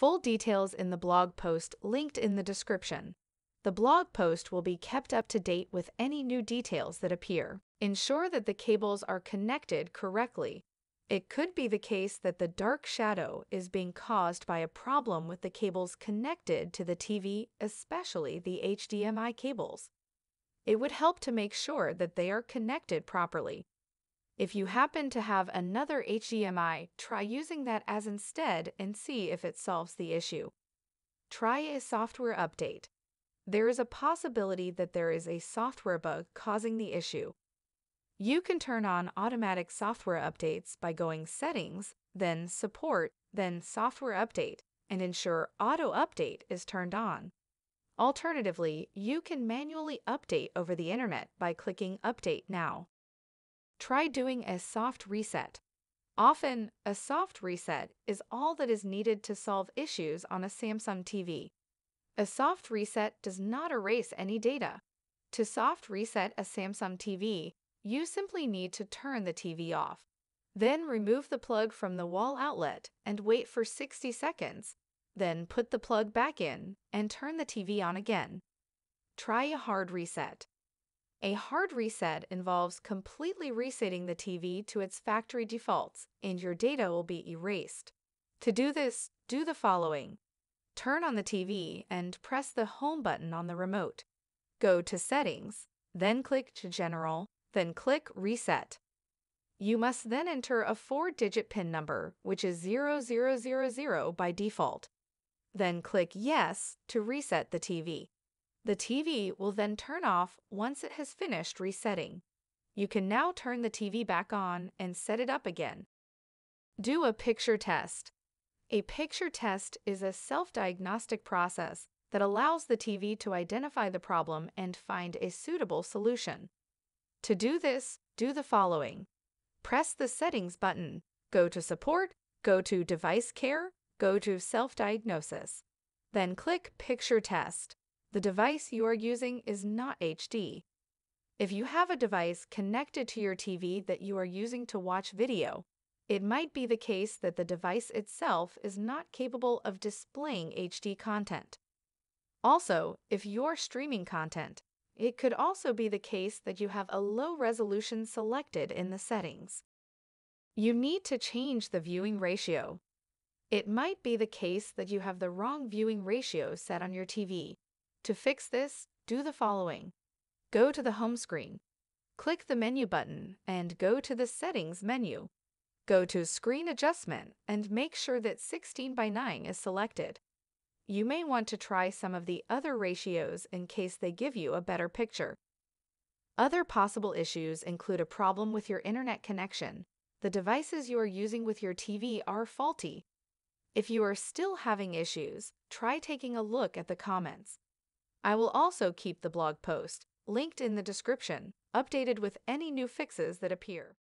Full details in the blog post linked in the description. The blog post will be kept up to date with any new details that appear. Ensure that the cables are connected correctly. It could be the case that the dark shadow is being caused by a problem with the cables connected to the TV, especially the HDMI cables. It would help to make sure that they are connected properly. If you happen to have another HDMI, try using that as instead and see if it solves the issue. Try a software update. There is a possibility that there is a software bug causing the issue. You can turn on automatic software updates by going Settings, then Support, then Software Update, and ensure Auto Update is turned on. Alternatively, you can manually update over the internet by clicking Update Now. Try doing a soft reset. Often, a soft reset is all that is needed to solve issues on a Samsung TV. A soft reset does not erase any data. To soft reset a Samsung TV, you simply need to turn the TV off. Then remove the plug from the wall outlet and wait for 60 seconds. Then put the plug back in and turn the TV on again. Try a hard reset. A hard reset involves completely resetting the TV to its factory defaults, and your data will be erased. To do this, do the following. Turn on the TV and press the Home button on the remote. Go to Settings, then click to General, then click Reset. You must then enter a four-digit PIN number, which is 0000 by default. Then click Yes to reset the TV. The TV will then turn off once it has finished resetting. You can now turn the TV back on and set it up again. Do a picture test. A picture test is a self-diagnostic process that allows the TV to identify the problem and find a suitable solution. To do this, do the following. Press the Settings button, go to Support, go to Device Care, go to Self-Diagnosis. Then click Picture Test the device you are using is not HD. If you have a device connected to your TV that you are using to watch video, it might be the case that the device itself is not capable of displaying HD content. Also, if you're streaming content, it could also be the case that you have a low resolution selected in the settings. You need to change the viewing ratio. It might be the case that you have the wrong viewing ratio set on your TV. To fix this, do the following. Go to the home screen. Click the menu button and go to the Settings menu. Go to Screen Adjustment and make sure that 16 by 9 is selected. You may want to try some of the other ratios in case they give you a better picture. Other possible issues include a problem with your internet connection. The devices you are using with your TV are faulty. If you are still having issues, try taking a look at the comments. I will also keep the blog post, linked in the description, updated with any new fixes that appear.